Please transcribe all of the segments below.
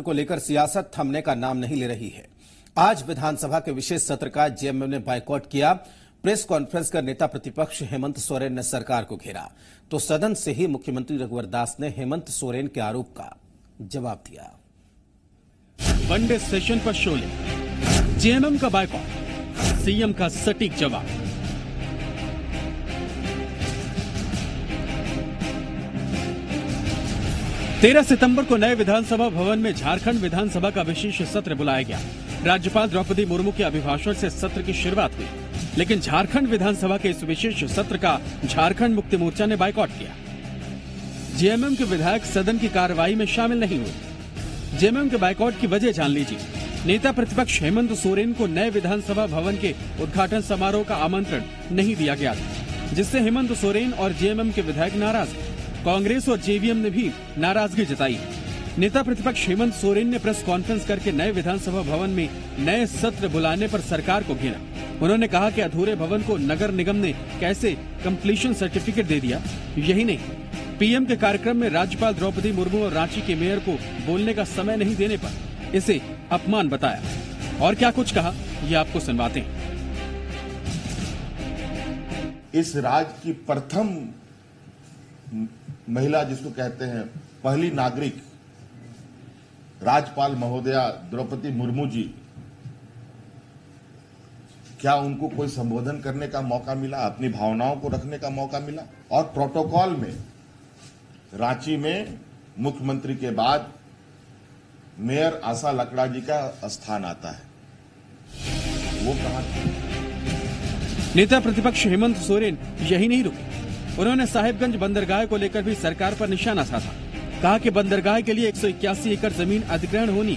सत्र को लेकर सियासत थमने का नाम नहीं ले रही है। आज विधानसभा के विशेष सत्र का जेएमएम ने बायकॉट किया। प्रेस कॉन्फ्रेंस कर नेता प्रतिपक्ष हेमंत सोरेन ने सरकार को घेरा। तो सदन से ही मुख्यमंत्री रघुवर दास ने हेमंत सोरेन के आरोप का जवाब दिया। वनडे सेशन पर शोले। जेएमएम का बाइकआउट। सीएम का सटीक जवाब। तेरह सितंबर को नए विधानसभा भवन में झारखंड विधानसभा का विशेष सत्र बुलाया गया। राज्यपाल द्रौपदी मुर्मू के अभिभाषण से सत्र की शुरुआत हुई। लेकिन झारखंड विधानसभा के इस विशेष सत्र का झारखंड मुक्ति मोर्चा ने बाइकआउट किया। जेएमएम के विधायक सदन की कार्रवाई में शामिल नहीं हुए। जेएमएम के बाइकआउट की वजह जान लीजिए। नेता प्रतिपक्ष हेमंत सोरेन को नए विधानसभा भवन के उद्घाटन समारोह का आमंत्रण नहीं दिया गया था, जिससे हेमंत सोरेन और जेएमएम के विधायक नाराज़। कांग्रेस और जेवीएम ने भी नाराज़गी जताई। नेता प्रतिपक्ष हेमंत सोरेन ने प्रेस कॉन्फ्रेंस करके नए विधानसभा भवन में नए सत्र बुलाने पर सरकार को घेरा। उन्होंने कहा कि अधूरे भवन को नगर निगम ने कैसे कम्प्लीशन सर्टिफिकेट दे दिया, यही नहीं। पीएम के कार्यक्रम में राज्यपाल द्रौपदी मुर्मू और रांची के मेयर को बोलने का समय नहीं देने पर इसे अपमान बताया। और क्या कुछ कहा, ये आपको सुनवाते इस राज्य की प्रथम महिला जिसको कहते हैं, पहली नागरिक राज्यपाल महोदया द्रौपदी मुर्मू जी, क्या उनको कोई संबोधन करने का मौका मिला, अपनी भावनाओं को रखने का मौका मिला? और प्रोटोकॉल में, रांची में मुख्यमंत्री के बाद मेयर आशा लकड़ा जी का स्थान आता है। वो कहा नेता प्रतिपक्ष हेमंत सोरेन यही नहीं रुके। उन्होंने साहिबगंज बंदरगाह को लेकर भी सरकार पर निशाना साधा। कहा कि बंदरगाह के लिए एक सौ इक्यासी एकड़ ज़मीन अधिग्रहण होनी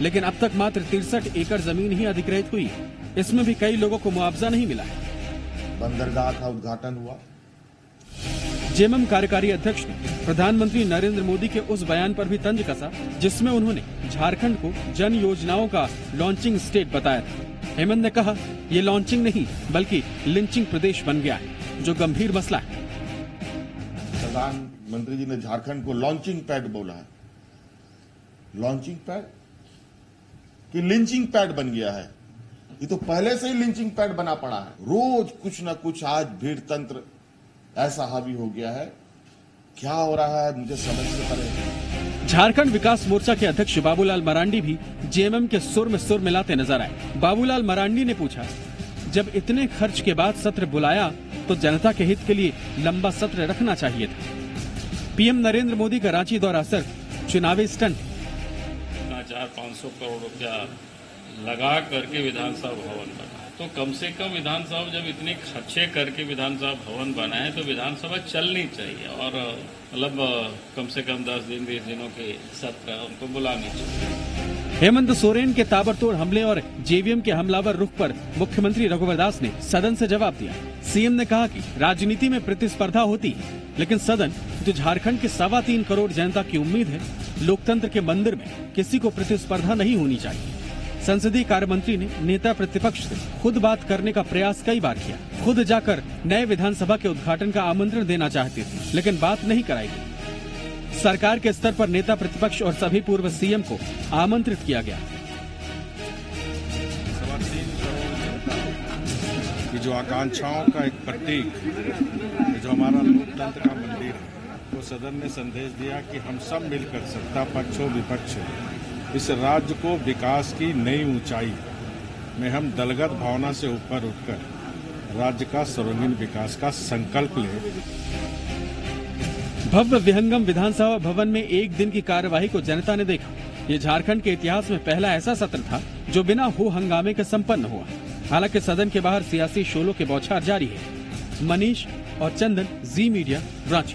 लेकिन अब तक मात्र तिरसठ एकड़ ज़मीन ही अधिग्रहित हुई। इसमें भी कई लोगों को मुआवजा नहीं मिला है। बंदरगाह का उद्घाटन हुआ। जेएमएम कार्यकारी अध्यक्ष ने प्रधानमंत्री नरेंद्र मोदी के उस बयान पर भी तंज कसा जिसमें उन्होंने झारखंड को जन योजनाओं का लॉन्चिंग स्टेट बताया था। हेमंत ने कहा ये लॉन्चिंग नहीं बल्कि लिंचिंग प्रदेश बन गया है जो गंभीर मसला है। प्रधानमंत्री जी ने झारखंड को लॉन्चिंग पैड बोला है। लॉन्चिंग पैड कि लिंचिंग पैड बन गया है। ये तो पहले से ही लिंचिंग पैड बना पड़ा है। रोज कुछ ना कुछ आज भीड़ तंत्र ऐसा हावी हो गया है। क्या हो रहा है, मुझे समझ से परे झारखंड विकास मोर्चा के अध्यक्ष बाबूलाल मरांडी भी जेएमएम के सुर में सुर मिलाते नज़र आए। बाबूलाल मरांडी ने पूछा, जब इतने खर्च के बाद सत्र बुलाया तो जनता के हित के लिए लंबा सत्र रखना चाहिए था। पीएम नरेंद्र मोदी का रांची दौरा सिर्फ़ चुनावी स्टंट। चार पाँच सौ करोड़ रुपया लगा करके विधानसभा भवन बना। तो कम से कम विधानसभा जब इतने खर्चे करके विधानसभा भवन बनाए तो विधानसभा चलनी चाहिए और मतलब कम से कम दस दिन, बीस दिनों के सत्र, उनको बुलानी चाहिए। हेमंत सोरेन के ताबड़तोड़ हमले और जेवीएम के हमलावर रुख पर मुख्यमंत्री रघुवर दास ने सदन से जवाब दिया। सीएम ने कहा कि राजनीति में प्रतिस्पर्धा होती है, लेकिन सदन जो झारखंड के सवा तीन करोड़ जनता की उम्मीद है। लोकतंत्र के मंदिर में किसी को प्रतिस्पर्धा नहीं होनी चाहिए। संसदीय कार्य मंत्री ने नेता प्रतिपक्ष से खुद बात करने का प्रयास कई बार किया। खुद जाकर नए विधानसभा के उद्घाटन का आमंत्रण देना चाहती थी, लेकिन बात नहीं कराई गई। सरकार के स्तर पर नेता प्रतिपक्ष और सभी पूर्व सीएम को आमंत्रित किया गया। कि जो आकांक्षाओं का एक प्रतीक, जो हमारा लोकतंत्र का मंदिर है तो सदन ने संदेश दिया कि हम सब मिलकर सत्ता पक्ष हो विपक्ष इस राज्य को विकास की नई ऊंचाई में हम दलगत भावना से ऊपर उठकर राज्य का सर्वांगीण विकास का संकल्प लें। भव्य विहंगम विधानसभा भवन में एक दिन की कार्यवाही को जनता ने देखा। ये झारखंड के इतिहास में पहला ऐसा सत्र था, जो बिना हो हंगामे के संपन्न हुआ। हालाँकि सदन के बाहर सियासी शोलों के बौछार जारी है। मनीष और चंदन, जी मीडिया, रांची।